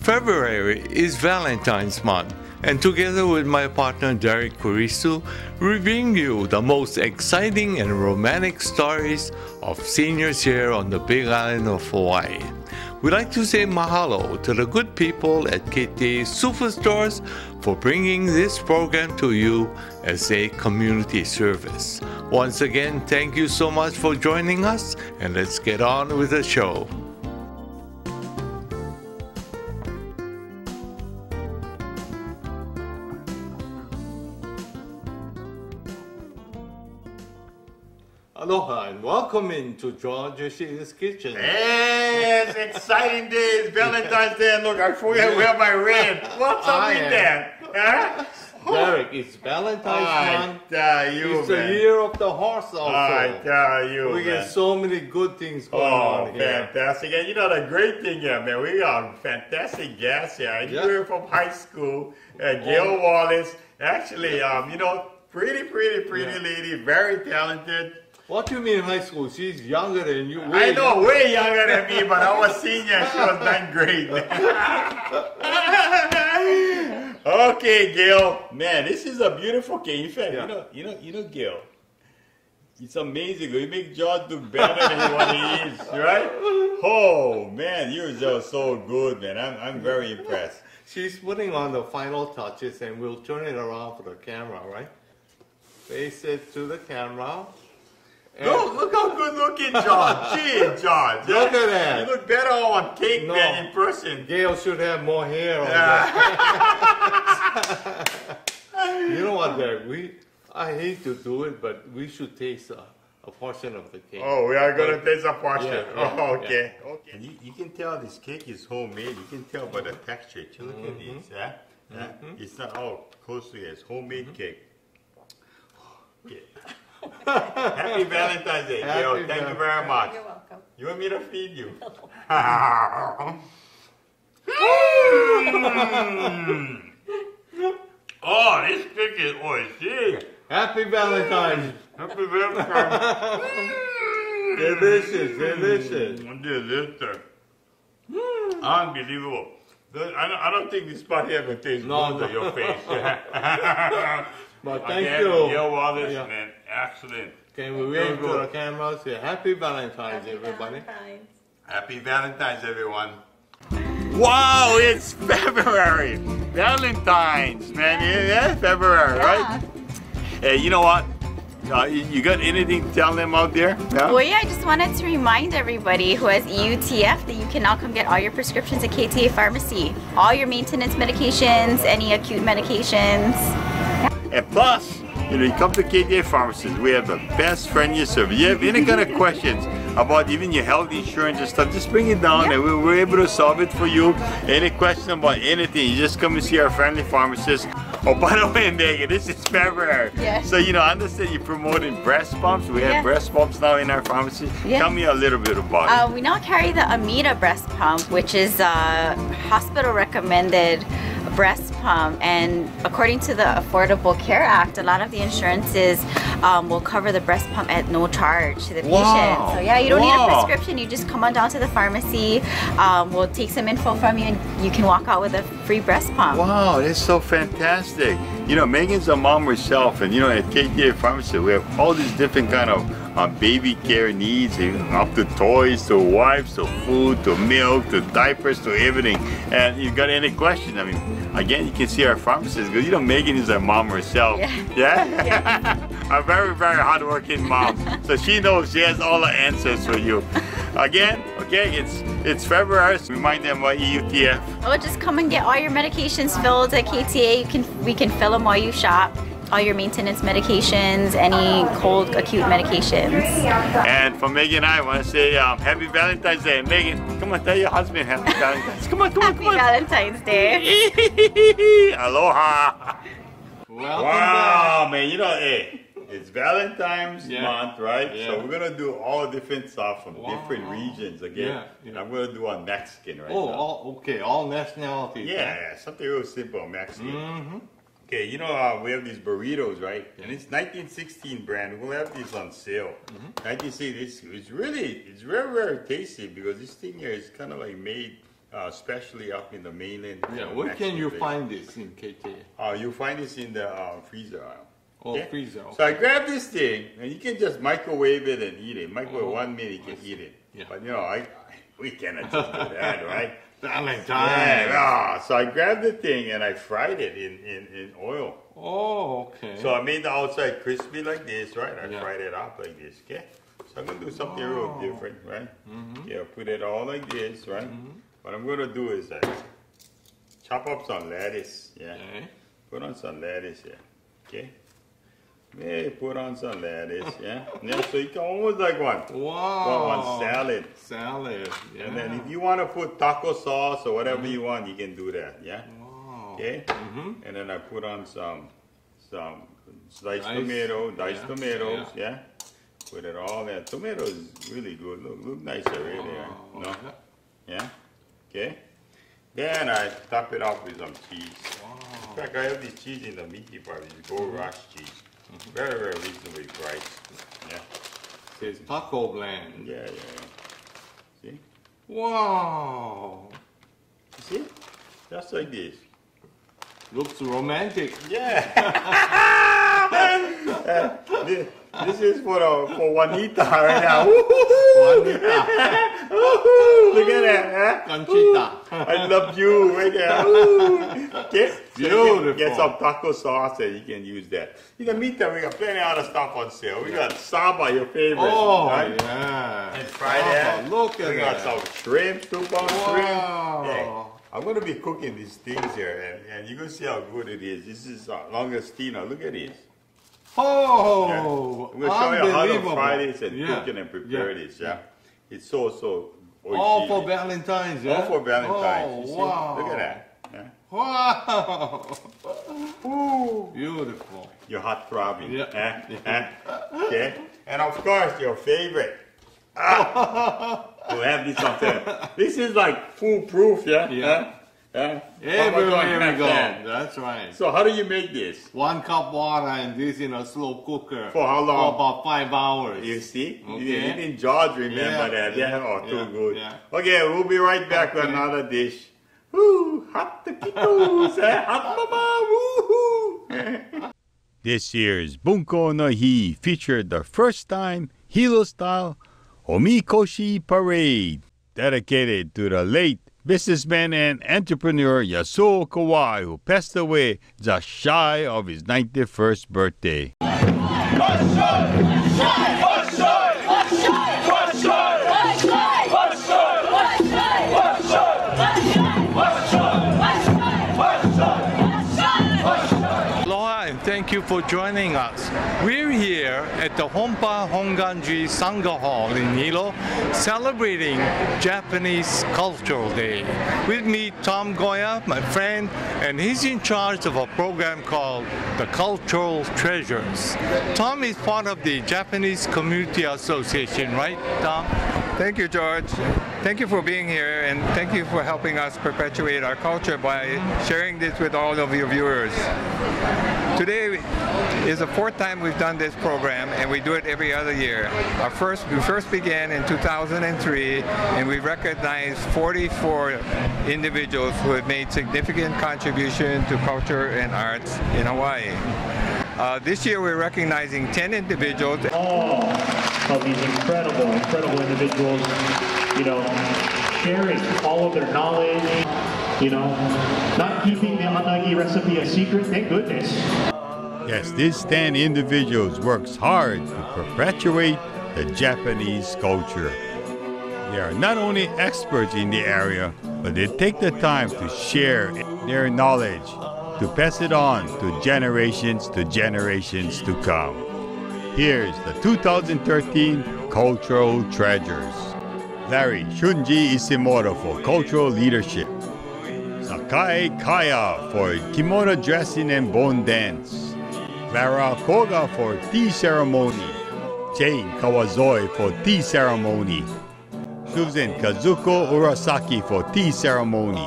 February is Valentine's month, and together with my partner Derek Kurisu, we bring you the most exciting and romantic stories of seniors here on the Big Island of Hawaii. We'd like to say mahalo to the good people at KTA Superstores for bringing this program to you as a community service. Once again, thank you so much for joining us, and let's get on with the show. Aloha and welcome into George Yoshida's kitchen. It's exciting day. It's Valentine's Day. Look, I forget where my red. What's up I with am. that? Huh? Derek, it's Valentine's I month. tell you, It's the year of the horse also. I tell you, we man. get so many good things going Oh, on here. fantastic. And you know the great thing here, man, we got fantastic guests here. And Yeah. From high school, uh, Gail Wallace. Actually, um, you know, pretty, pretty, pretty Yeah. lady, very talented. What do you mean high school? She's younger than you. I know, way younger than me, but I was senior. She was ninth grade. okay, Gail. Man, this is a beautiful cake. In fact, Yeah. you know, you know, you know, Gail. It's amazing. You make John look better than what he is, right? Oh man, you're just so good, man. I'm, I'm very impressed. She's putting on the final touches and we'll turn it around for the camera, right? Face it to the camera. And- Look, look how good looking John. Gee, John. Look at that. You look better on cake No. than in person. Gail should have more hair on that. you know what, Derek? We, I hate to do it, but we should taste a, a portion of the cake. Oh, we are gonna taste a portion. Yeah, yeah, oh, okay. Okay. And you, you can tell this cake is homemade. You can tell by the texture. too. Look at Mm-hmm. this, yeah? Yeah? It's not all close to it. It's homemade Mm-hmm. cake. Okay. Happy Valentine's Day, Happy Gail. Thank you very much. You're welcome. You want me to feed you? oh, this cake is oishi. Happy Valentine's! Happy Valentine's. delicious, delicious. Mm, Delicious. Unbelievable. I don't, I don't think this spot here will taste No, good no. to your face. But thank Again, you. Gail Wallace, Yeah. Man. Excellent. Can we Very wave to good. the camera? Say Happy Valentine's, Happy everybody. Valentine's. Happy Valentine's, everyone. Wow, it's February. Valentine's, man. Yeah, yeah, February, right? Hey, you know what? Uh, you, you got anything to tell them out there? Yeah? Well, yeah, I just wanted to remind everybody who has EUTF that you can now come get all your prescriptions at KTA Pharmacy. All your maintenance medications, any acute medications. And plus, you know, you come to KTA Pharmacies, we have the best friendliest service. You have any kind of questions about even your health insurance and stuff, just bring it down Yeah. and we, we're able to solve it for you. Any question about anything, you just come and see our friendly pharmacist. Oh, by the way, Megan, this is February. Yes. So, you know, I understand you're promoting breast pumps. We have breast pumps now in our pharmacy. Yeah. Tell me a little bit about it. Uh, we now carry the Ameda breast pump, which is a hospital recommended breast pump. And according to the Affordable Care Act, a lot of the insurances um, will cover the breast pump at no charge to the patient. So yeah, you don't need a prescription. You just come on down to the pharmacy. Um, we'll take some info from you, and you can walk out with a free breast pump. Wow, that's so fantastic. You know, Megan's a mom herself, and you know, at KTA Pharmacy, we have all these different kind of uh, baby care needs, up to toys, to wipes, to food, to milk, to diapers, to everything. And you got any questions? I mean, again, you can see our pharmacist because you know Megan is our mom herself. Yeah. Yeah. a very, very hardworking mom. so she knows she has all the answers for you. Again, okay, it's it's February. So remind them about EUTF. Oh, just come and get all your medications filled at KTA. You can we can fill them while you shop. All your maintenance medications, any cold acute medications. And for Megan and I, I want to say um, Happy Valentine's Day. Megan, come on, tell your husband Happy Valentine's. Come on, come on, Happy come on. Valentine's Day. Aloha. Welcome Wow, man. You know, hey, it's Valentine's Yeah. month, right? Yeah. So we're gonna do all different stuff from Wow. different regions again. Yeah, yeah. And I'm gonna do on Mexican right. Oh, now. all, okay, all nationalities. Yeah, yeah, something real simple, Mexican. Mm-hmm. Okay, you know uh, we have these burritos, right? And it's 1916 brand. We'll have these on sale. Mm-hmm. 1916. It's, it's really, it's very, very tasty because this thing here is kind of like made uh, especially up in the mainland. Yeah, where can you Mexican find this in KT? Uh, you find this in the uh, freezer aisle. Oh, freezer, So I grab this thing, and you can just microwave it and eat it. Microwave Oh, one minute, you can eat it. Yeah. But you know, I, we cannot just do that, right? Valentine. Yeah, ah, so I grabbed the thing and I fried it in, in, in oil. Oh, okay. So I made the outside crispy like this, right? I Yeah. fried it up like this, okay? So I'm gonna do something real different, right? Mm-hmm. Yeah, put it all like this, right? What I'm gonna do is uh, chop up some lettuce, yeah? okay. Put on some lettuce here, okay? Yeah, put on some lettuce, yeah? Yeah, so you can almost like one, Wow. one, one salad. Salad. Yeah. And then if you wanna put taco sauce or whatever mm-hmm. you want, you can do that, yeah? wow. Okay? Mm-hmm. And then I put on some some sliced tomato, diced Yeah. tomatoes, yeah. Put it all there. Tomato is really good. Look, look nice right there. Oh, No? yeah. Yeah? Okay? Then I top it off with some cheese. In fact, I have this cheese in the meaty part. It's Gold mm-hmm. Rush cheese. Very, very reasonably priced. Yeah? Says taco blend. Yeah, yeah, yeah. See? Wow. You see? Just like this. Looks romantic. Yeah. this, this is for uh, for Juanita right now. Juanita. Look at that. Huh? Conchita. I love you right there. Ooh. So Beautiful. Get some taco sauce and you can use that. In the meantime, we got plenty of other stuff on sale. We got saba, your favorite. Oh, right? yeah. And fried Oh, that. Look at we got some shrimp, soup on Wow. shrimp. Hey, I'm gonna be cooking these things here, and, and you're gonna see how good it is. This is uh, Langostino. Look at this. Oh, I'm gonna show you how to fry this and Yeah. cook it and prepare Yeah. this. Yeah, it's so so. All for. Valentine's, yeah? All for Valentine's. Oh, you see? wow. Look at that. Yeah. Wow. Ooh. Beautiful. Your hot throbbing. Yeah. Eh? Eh? Okay. And of course, your favorite. Ah. we'll have this on film. This is like foolproof, yeah? Yeah. Eh? Eh? Everywhere we go. Yeah. That's right. So how do you make this? One cup water and this in a slow cooker. For how long? For about five hours. You see? Okay. You, even George remember Yeah, that. Yeah. yeah, Oh, too yeah, good. yeah. Okay, we'll be right back with another dish. Woo! Hot taquitos! eh? Hot mama! Woohoo! this year's Bunko no Hi featured the first time Hilo style Omikoshi Parade, dedicated to the late businessman and entrepreneur Yasuo Kawai, who passed away just shy of his 91st birthday. For joining us. We're here at the Honpa Hongwanji Sangha Hall in Hilo celebrating Japanese Cultural Day. With me, Tom Goya, my friend, and he's in charge of a program called the Cultural Treasures. Tom is part of the Japanese Community Association, right, Tom? Thank you, George. Thank you for being here and thank you for helping us perpetuate our culture by sharing this with all of your viewers. Today is the fourth time we've done this program and we do it every other year. Our first, we first began in 2003 and we recognized 44 individuals who have made significant contribution to culture and arts in Hawaii. Uh, this year we're recognizing 10 individuals all of these incredible, incredible individuals, you know, sharing all of their knowledge, you know, not keeping the unagi recipe a secret, thank goodness. Yes, these 10 individuals works hard to perpetuate the Japanese culture. They are not only experts in the area, but they take the time to share their knowledge, to pass it on to generations to generations to come. Here's the 2013 Cultural Treasures. Larry Shunji Ishimoto for Cultural Leadership. Sakai Kaya for kimono dressing and bon dance. Clara Koga for tea ceremony. Jane Kawazoi for tea ceremony. Susan Kazuko Urasaki for tea ceremony.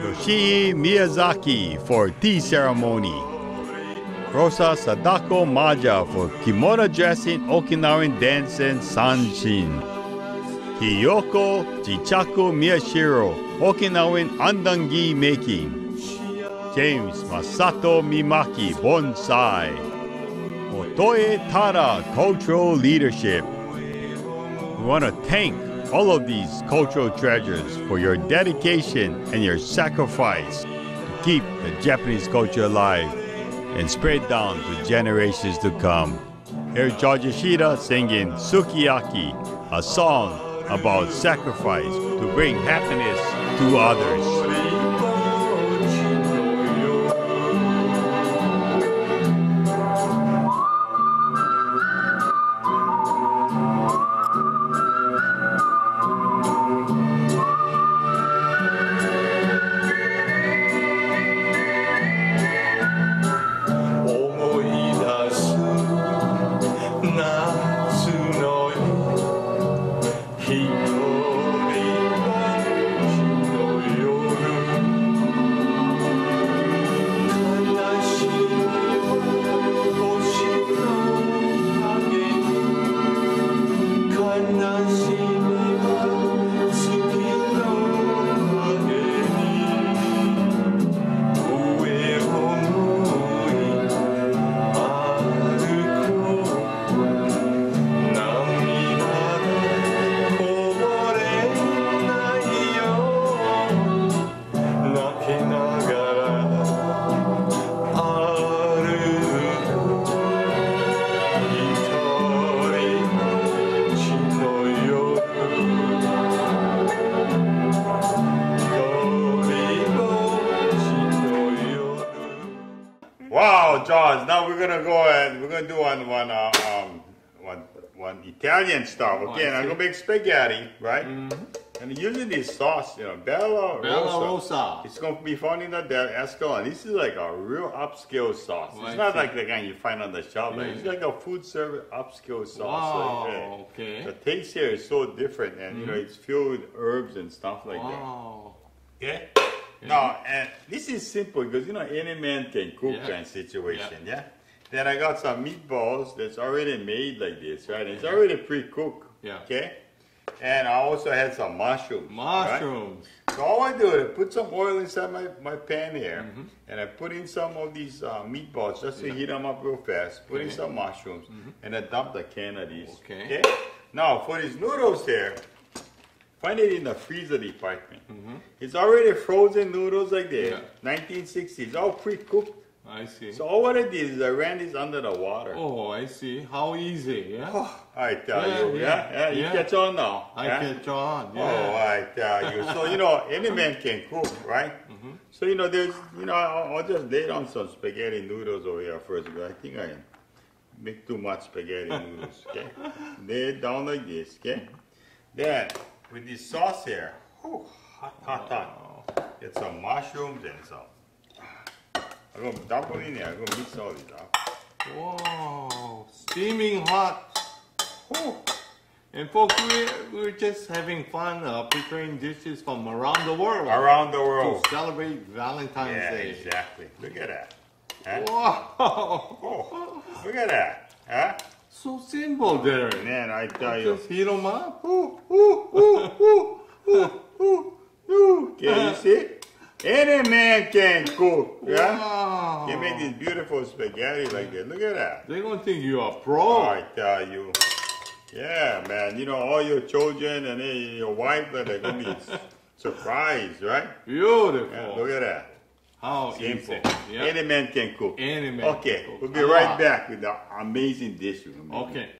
Yoshii Miyazaki for tea ceremony. Rosa Sadako Maja for kimono dressing, Okinawan dance, and sanshin. Hiyoko Jichaku Miyashiro, Okinawan Andagi Making. James Masato Mimaki Bonsai. Otoe Tara Cultural Leadership. We want to thank all of these cultural treasures for your dedication and your sacrifice to keep the Japanese culture alive and spread down to generations to come. Here's George Yoshida singing Sukiyaki, a song about sacrifice to bring happiness to others. Italian stuff. Okay, and I'm gonna make spaghetti, right? And using this sauce, you know, Bella, Bella Rosa. Rosa. It's gonna be found in the Del Escalon. This is like a real upscale sauce. Oh, it's I not see. like the kind you find on the shelf. Yeah, It's yeah. like a food service upscale sauce. Wow, like okay. Mm-hmm. The taste here is so different, and you know, it's filled with herbs and stuff like that. Wow. Yeah. No, and this is simple because you know any man can cook Yeah. kind of situation, yeah. Then I got some meatballs that's already made like this, right? It's already pre-cooked. Yeah. Okay. And I also had some mushrooms. right? Mushrooms. So all I do is I put some oil inside my, my pan here, Mm-hmm. and I put in some of these uh, meatballs just to heat them up real fast. Put in some mushrooms, and I dump the can of these. Okay. Now for these noodles here, find it in the freezer department. Mm -hmm. It's already frozen noodles like this. Yeah. 1960s, all pre-cooked. I see. So all what I did is I ran this under the water. Oh, I see. How easy, yeah? I tell Yeah, you, yeah, yeah, yeah, you yeah. catch on now. I yeah? catch on, Oh. I tell you. So, you know, any man can cook, right? Mm-hmm. So, you know, there's, you know, I'll, I'll just lay down some spaghetti noodles over here first because I think I make too much spaghetti noodles, okay? Lay it down like this, okay? Then, with this sauce here, whew, hot, hot, hot. Get some mushrooms and some. I'm gonna dump it in there. I'm gonna mix all these up. Wow. Steaming hot. Whew. And folks, we're, we're just having fun uh, preparing dishes from around the world Around the world. to celebrate Valentine's Yeah, Day. exactly. Look at that. Huh? Wow. Oh, look at that. Huh? So simple, Darren. Man, I tell you. Just heat them up. Ooh, ooh, ooh, ooh, ooh, ooh. Can you see? Any man can cook. Yeah? Wow. You make this beautiful spaghetti like that. Look at that. They're going to think you're a pro. Oh, I tell you. Yeah, man. You know, all your children and your wife, they're going to be surprised, right? Beautiful. Yeah, look at that. How Simple. easy. Yeah. Any man can cook. Any man Okay, can cook. we'll be right back with the amazing dish. we're gonna make. Okay.